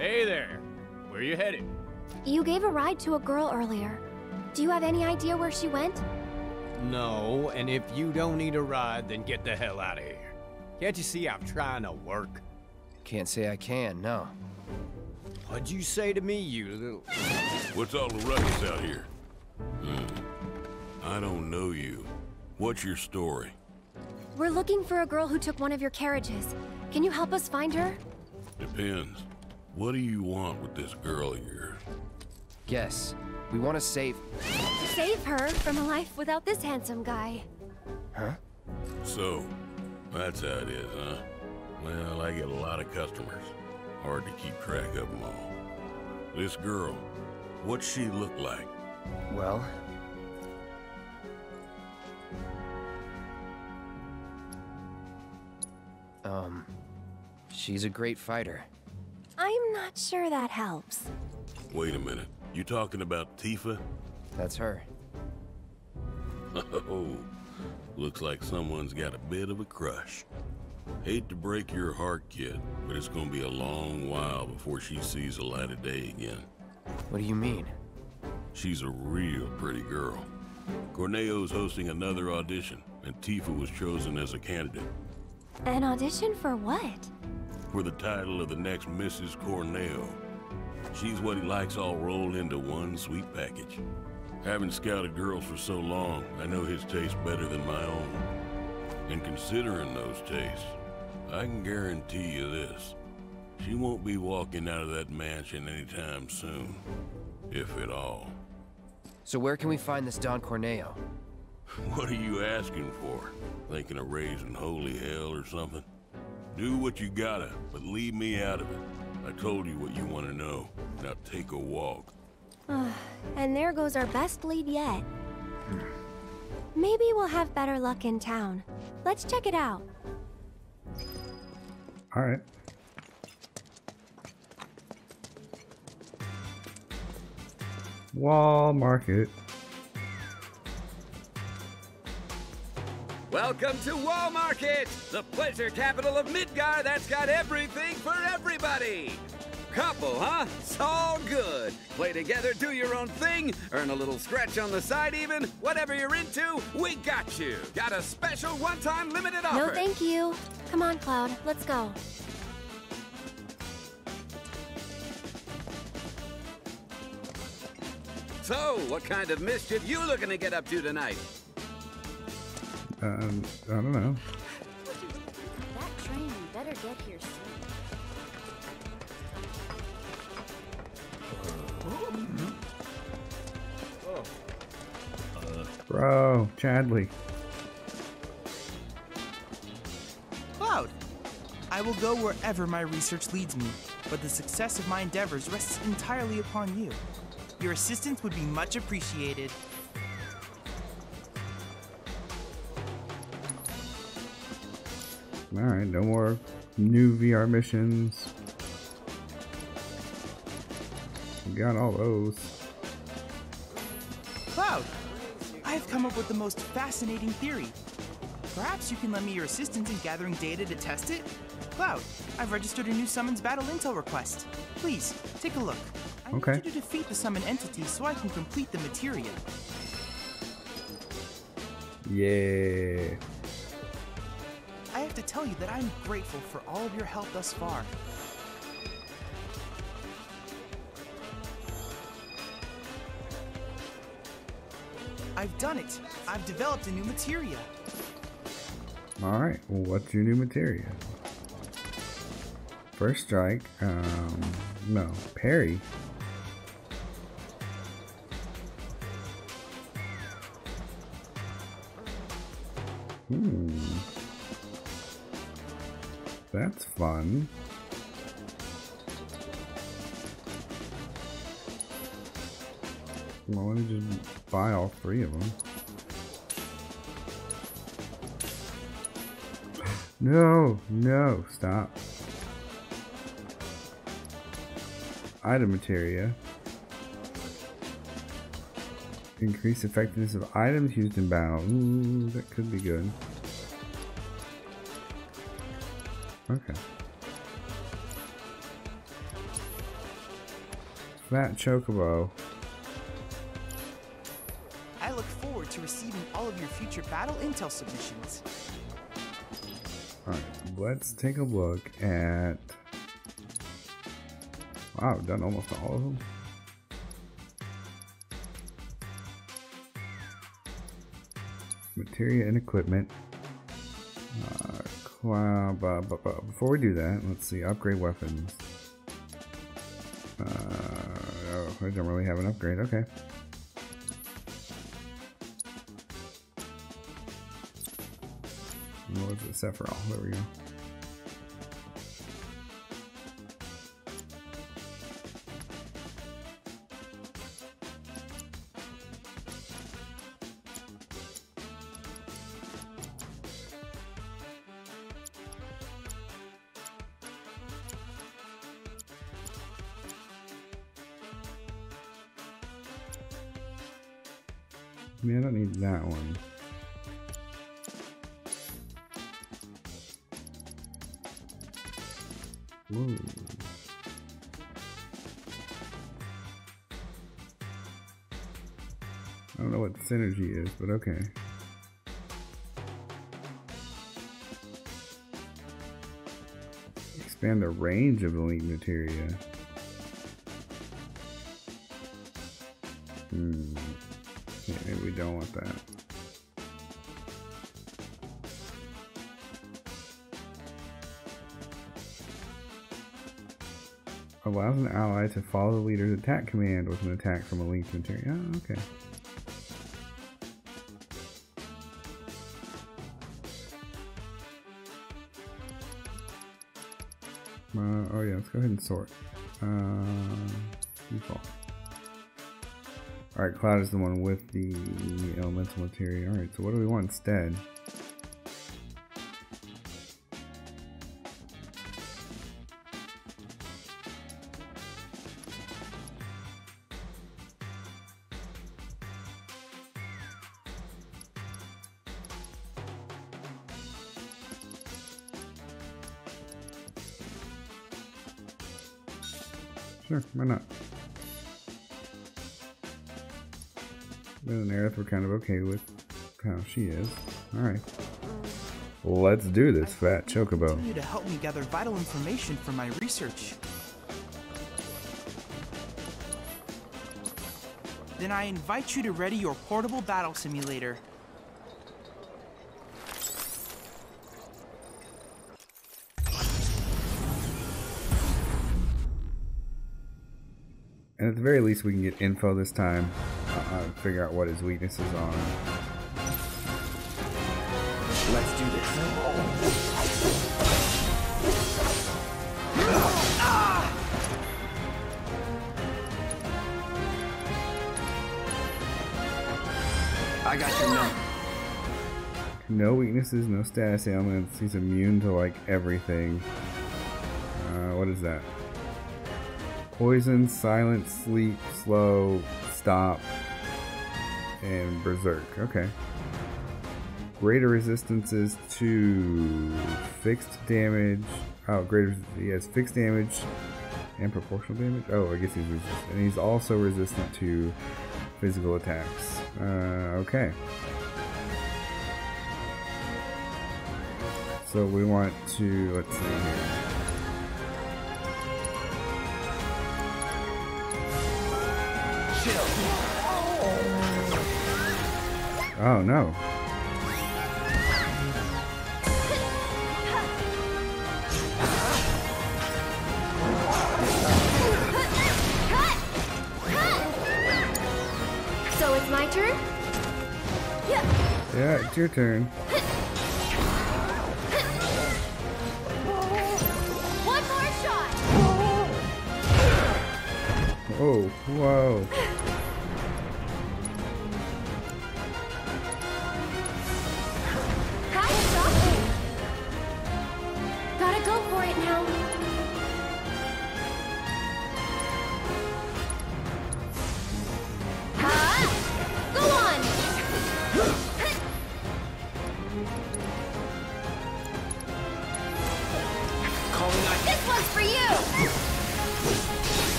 Hey there. Where you headed? You gave a ride to a girl earlier. Do you have any idea where she went? No, and if you don't need a ride, then get the hell out of here. Can't you see I'm trying to work? Can't say I can, no. What'd you say to me, you little... What's all the ruckus out here? Hmm. I don't know you. What's your story? We're looking for a girl who took one of your carriages. Can you help us find her? Depends. What do you want with this girl of yours? Guess. We want to save... Save her from a life without this handsome guy. Huh? So, that's how it is, huh? Well, I get a lot of customers. Hard to keep track of them all. This girl, what's she look like? Well... Um... She's a great fighter. I'm not sure that helps. Wait a minute. You talking about Tifa? That's her. Oh, looks like someone's got a bit of a crush. Hate to break your heart, kid, but it's gonna be a long while before she sees the light of day again. What do you mean? She's a real pretty girl. Corneo's hosting another audition, and Tifa was chosen as a candidate An audition for what? for the title of the next Mrs. Corneo. She's what he likes all rolled into one sweet package. Having scouted girls for so long, I know his taste better than my own. And considering those tastes, I can guarantee you this. She won't be walking out of that mansion anytime soon. If at all. So where can we find this Don Corneo? What are you asking for? Thinking of raising holy hell or something? Do what you gotta, but leave me out of it. I told you what you want to know. Now take a walk. and there goes our best lead yet. Hmm. Maybe we'll have better luck in town. Let's check it out. All right. Wall market. Welcome to Wall Market, the pleasure capital of Midgar that's got everything for everybody. Couple, huh? It's all good. Play together, do your own thing, earn a little scratch on the side even. Whatever you're into, we got you. Got a special one-time limited offer. No, thank you. Come on, Cloud. Let's go. So, what kind of mischief you looking to get up to tonight? Um, I don't know. That train better get here soon. Bro, Chadley. Cloud! I will go wherever my research leads me, but the success of my endeavors rests entirely upon you. Your assistance would be much appreciated. All right, no more new VR missions. We got all those. Cloud! I have come up with the most fascinating theory. Perhaps you can lend me your assistance in gathering data to test it? Cloud, I've registered a new summons battle intel request. Please, take a look. I Okay. need you to defeat the summon entity so I can complete the materia. Yeah. Have to tell you that I'm grateful for all of your help thus far. I've done it. I've developed a new materia. All right. Well, what's your new materia? First strike. Um, no, parry. Hmm. That's fun. Well, let me just buy all three of them. No, no, stop. Item materia. Increase effectiveness of items used in battle. Ooh, that could be good. Okay. Fat Chocobo. I look forward to receiving all of your future battle intel submissions. Alright, let's take a look at. Wow, I've done almost all of them. Material and equipment. Blah. Before we do that, let's see. Upgrade weapons. Uh, oh, I don't really have an upgrade. Okay. What was it? Sephiroth. There we go. I mean, I don't need that one. I don't know what synergy is, but okay. Expand the range of elite materia. Hmm. We don't want that. Allows an ally to follow the leader's attack command with an attack from a linked material. Oh, okay. Uh, oh yeah, let's go ahead and sort. Uh, default. Alright, Cloud is the one with the elemental material. Alright, so what do we want instead? Okay with how she is. Alright. Let's do this, fat chocobo. Continue to help me gather vital information for my research. Then I invite you to ready your portable battle simulator. And at the very least, we can get info this time. Uh, figure out what his weaknesses are. Let's do this. I got your number. No weaknesses, no status ailments. He's immune to like everything. Uh, what is that? Poison, silent, sleep, slow, stop, and berserk. Okay. Greater resistances to fixed damage. Oh, greater. He has fixed damage and proportional damage. Oh, I guess he's resistant. And he's also resistant to physical attacks. Uh, okay. So we want to, let's see here. Oh no. So it's my turn? Yeah, it's your turn. One more shot! Oh, whoa.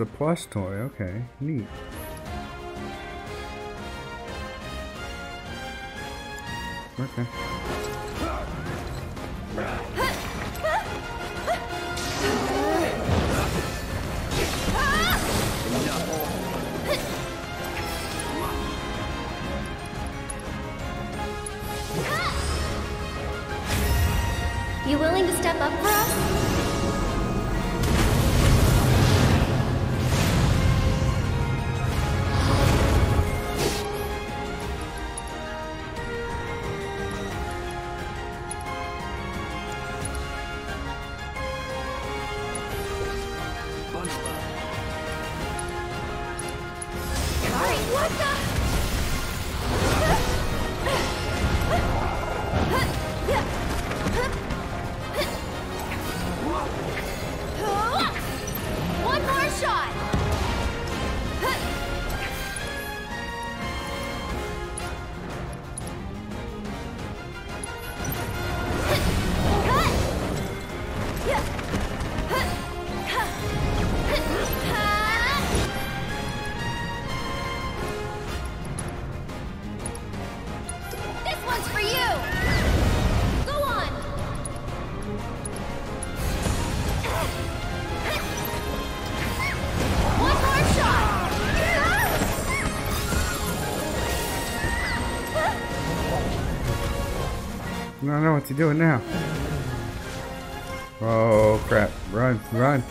It's a plush toy. Okay, neat. Okay. I don't know what to do now. Oh crap! Run, run!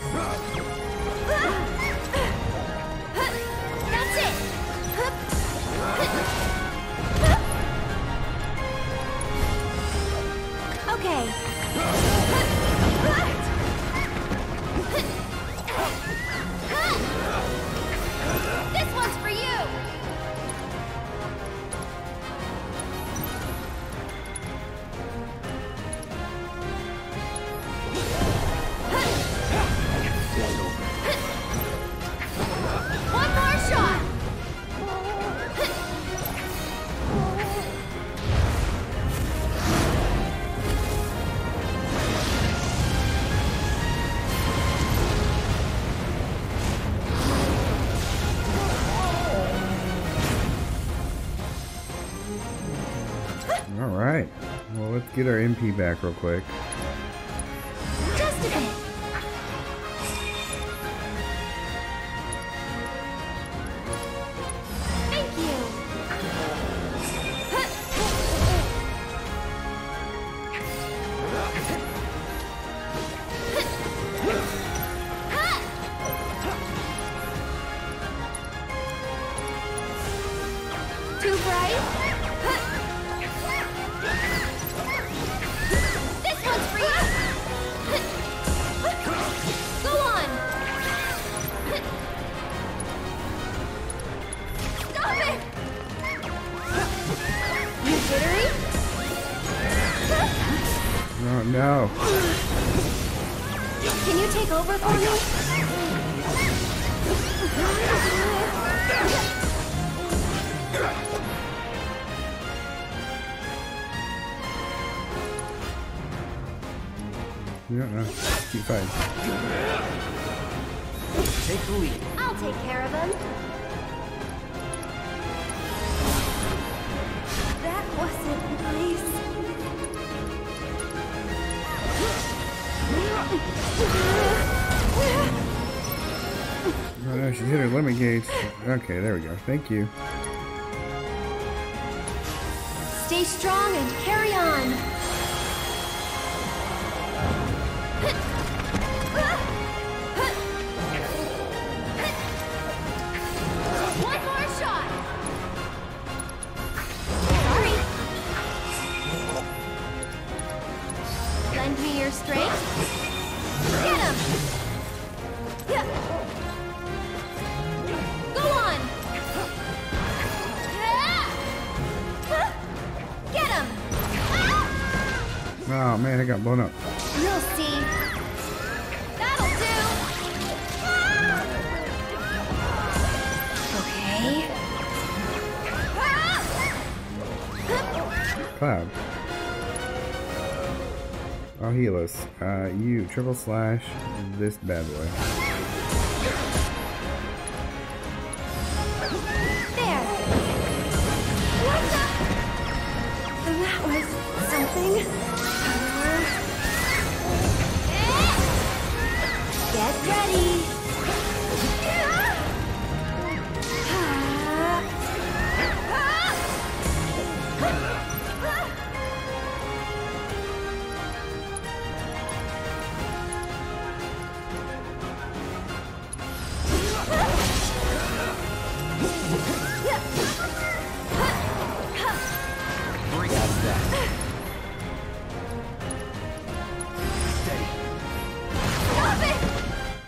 Get our MP back real quick. No, no. Keep fighting. Take the lead. I'll take care of him. That wasn't nice. Oh no, she hit her limit gauge. Okay, there we go. Thank you. Stay strong and carry on. Got blown up. You'll see. That'll do. Okay. Cloud. I'll heal us. Uh, you triple slash this bad boy.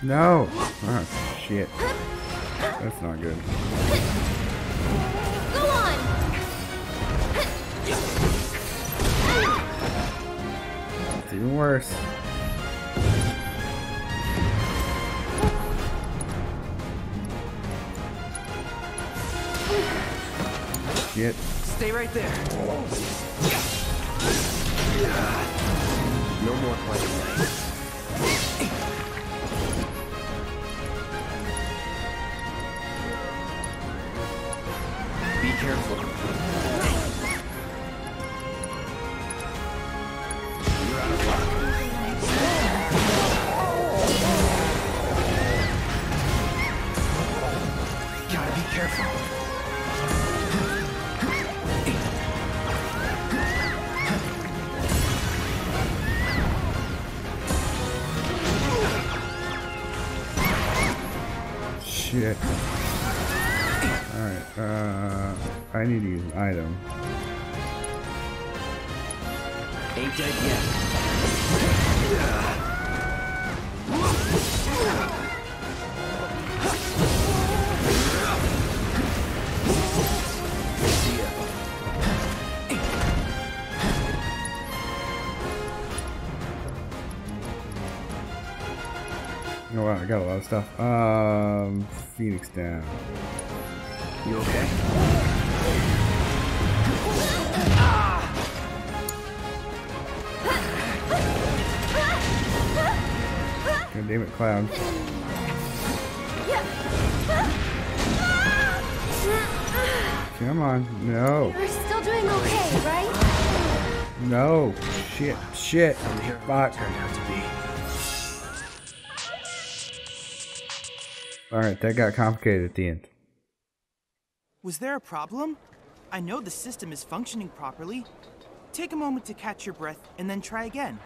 No! Ah, shit. That's not good. Go on! It's even worse. Shit. Stay right there. No more playing careful. Gotta be careful. Shit. Alright, uh, I need to use an item. Ain't dead yet. Oh wow, I got a lot of stuff. Um, Phoenix down. You okay? God damn it, Cloud. Come on. No. You're still doing okay, right? No. Shit. Shit. From the hero Fuck. turned out to be. Alright, that got complicated at the end. Was there a problem? I know the system is functioning properly. Take a moment to catch your breath and then try again.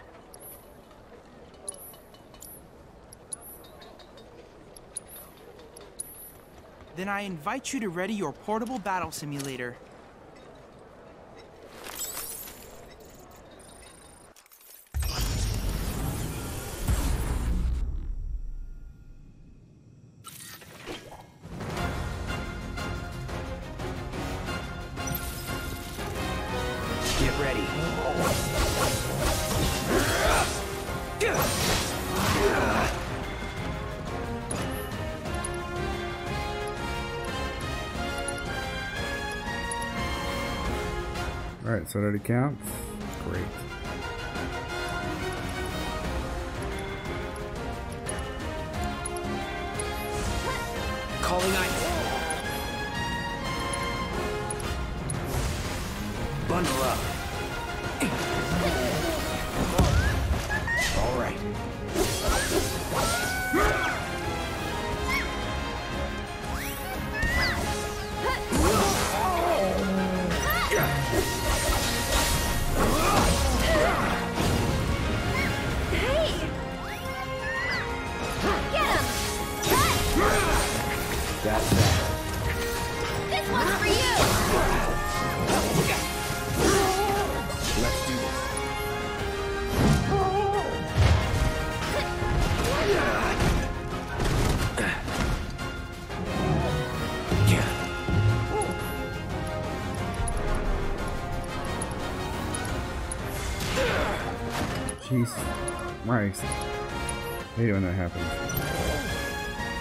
Then I invite you to ready your portable battle simulator. So counts. Great. Calling ice. Bundle up. Christ. I hate when that happens.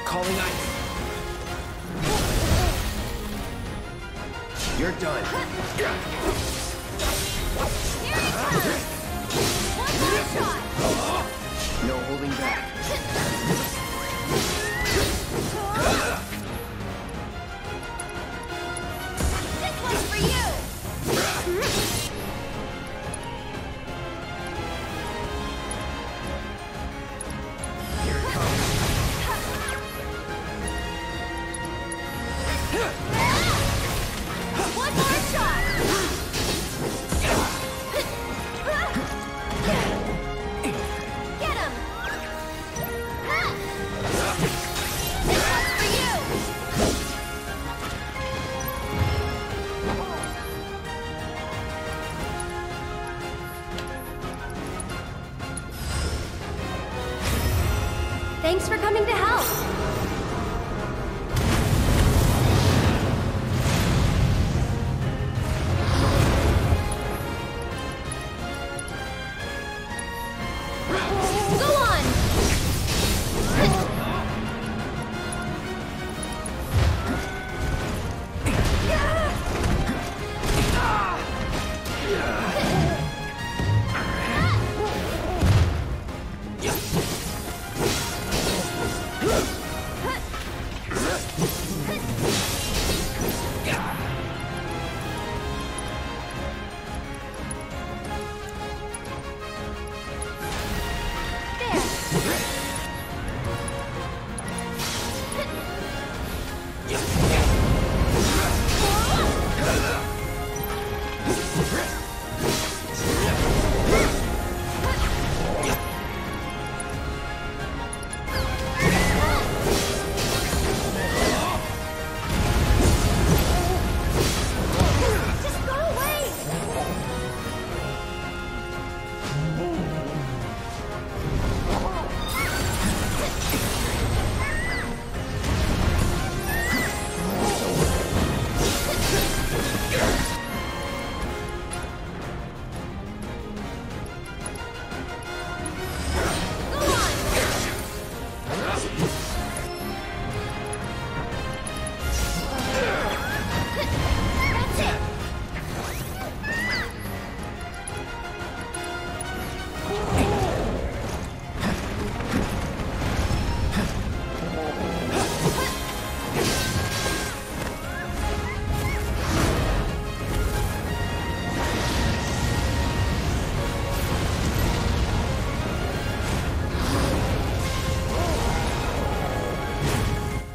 Calling ice. You're done.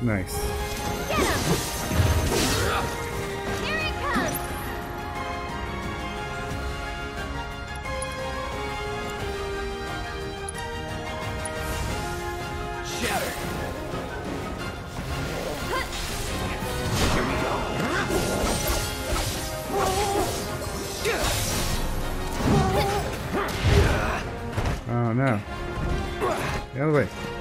Nice. Get him! Here we go. Oh no. The other way.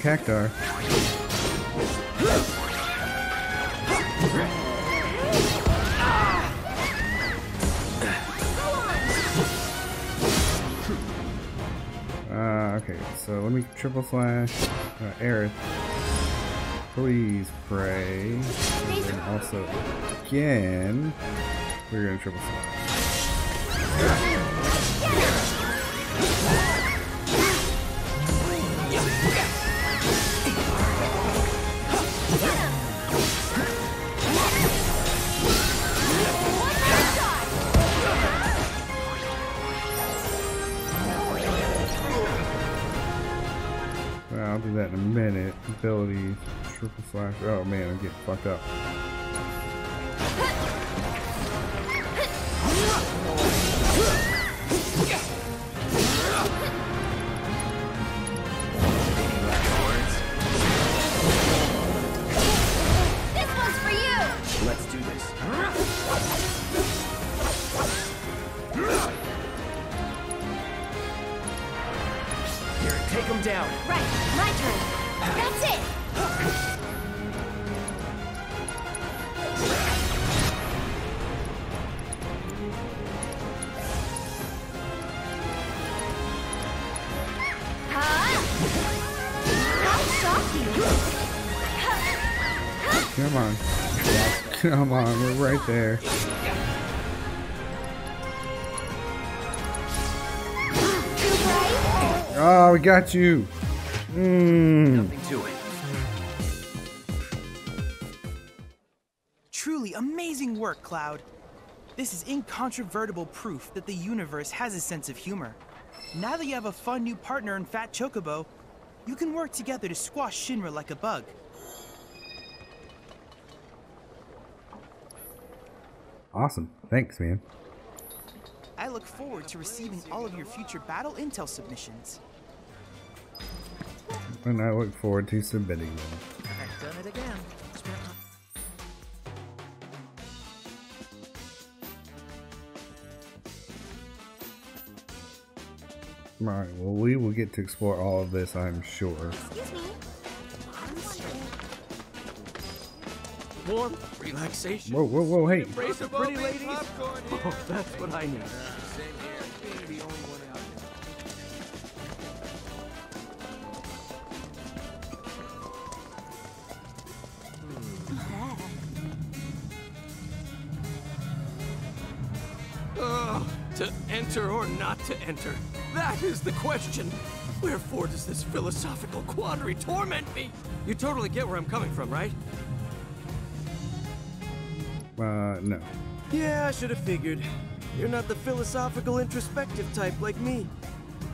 Cactar. Uh, okay, so let me triple slash uh, Aerith. Please pray. And then also, again, we're gonna triple slash. Do that in a minute. Abilities, triple slash. Oh man, I'm getting fucked up. Come on, we're right there. Oh, we got you. Mmm. Nothing to it. Truly amazing work, Cloud. This is incontrovertible proof that the universe has a sense of humor. Now that you have a fun new partner in Fat Chocobo, you can work together to squash Shinra like a bug. Awesome. Thanks, man. I look forward to receiving all of your future battle intel submissions. And I look forward to submitting them. I've done it again. Alright, well, we will get to explore all of this, I'm sure. Excuse me. Warm relaxation. Whoa, whoa, whoa, hey. Embrace the pretty ladies. Oh, that's what I need. Oh, to enter or not to enter? That is the question. Wherefore does this philosophical quandary torment me? You totally get where I'm coming from, right? Uh, no. Yeah, I should have figured. You're not the philosophical, introspective type like me.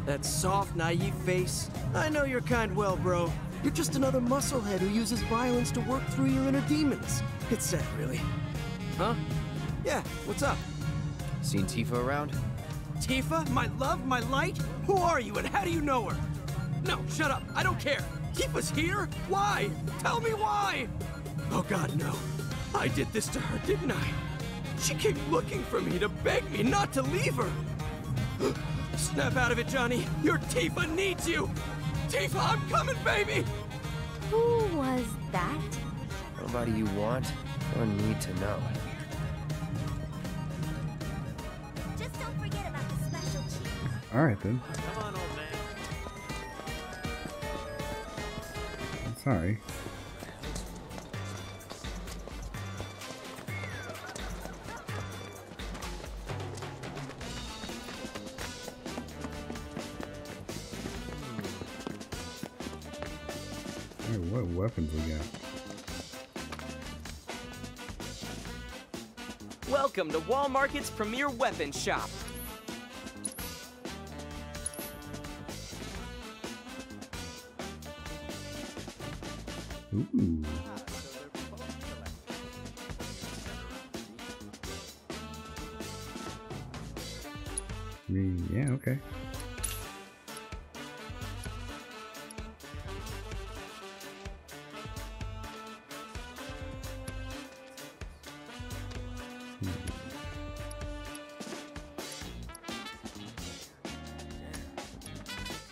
That soft, naive face. I know your kind well, bro. You're just another musclehead who uses violence to work through your inner demons. It's sad, really. Huh? Yeah, what's up? Seen Tifa around? Tifa? My love? My light? Who are you and how do you know her? No, shut up. I don't care. Tifa's here? Why? Tell me why! Oh god, no. I did this to her, didn't I? She came looking for me to beg me not to leave her. Snap out of it, Johnny. Your Tifa needs you. Tifa, I'm coming, baby. Who was that? Nobody you want or need to know. Just don't forget about the special cheese. Alright then. Come on, old man. Sorry. Weapons got? Welcome to Wall Market's premier weapon shop. Ooh.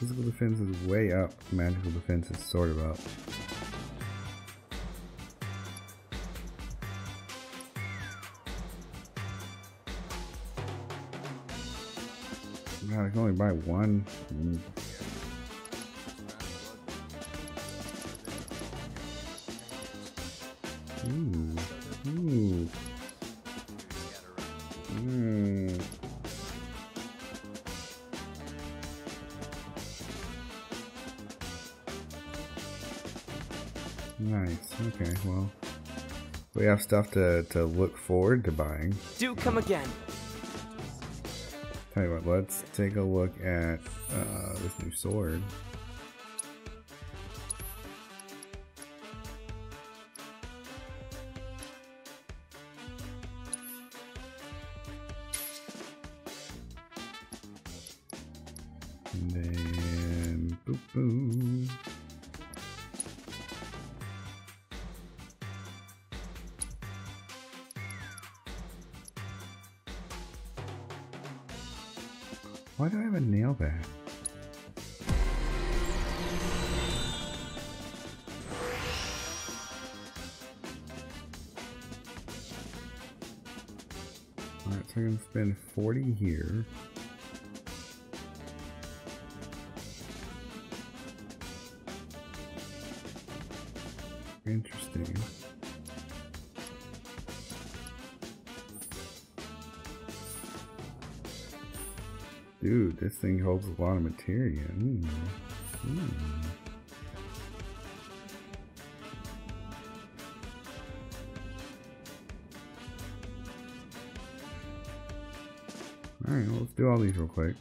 Physical defense is way up. Magical defense is sort of up. God, I can only buy one. Stuff to, to look forward to buying. Do come again. Tell you what, let's take a look at uh, this new sword. And then, boop, boop. Why do I have a nail bat? Alright, so I can spend 40 here. This thing holds a lot of material. Mm. Mm. Alright, well, let's do all these real quick.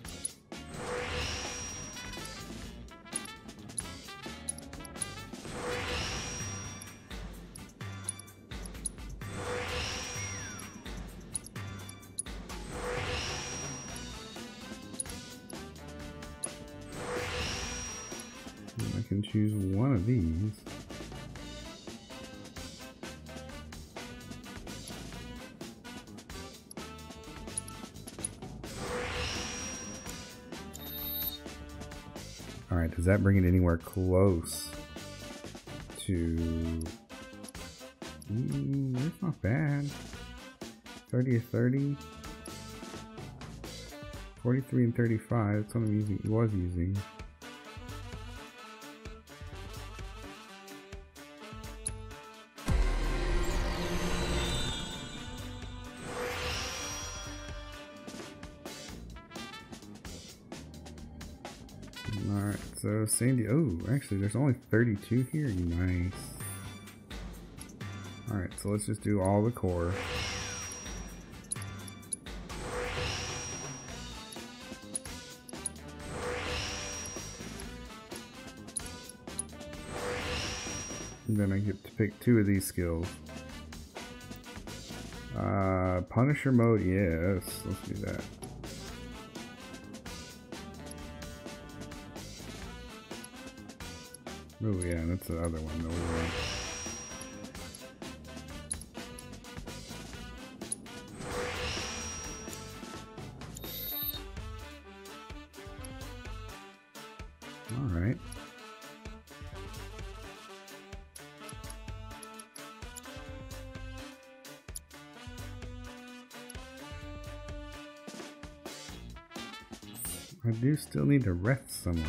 That bring it anywhere close to... Mm, that's not bad. 30 to 30. 43 and 35, that's what I'm using, was using. Sandy. Oh, actually, there's only 32 here. Nice. Alright, so let's just do all the core. And then I get to pick two of these skills. Uh, Punisher mode, yes. Let's do that. Oh yeah, that's the other one want. Alright. I do still need to rest somewhere.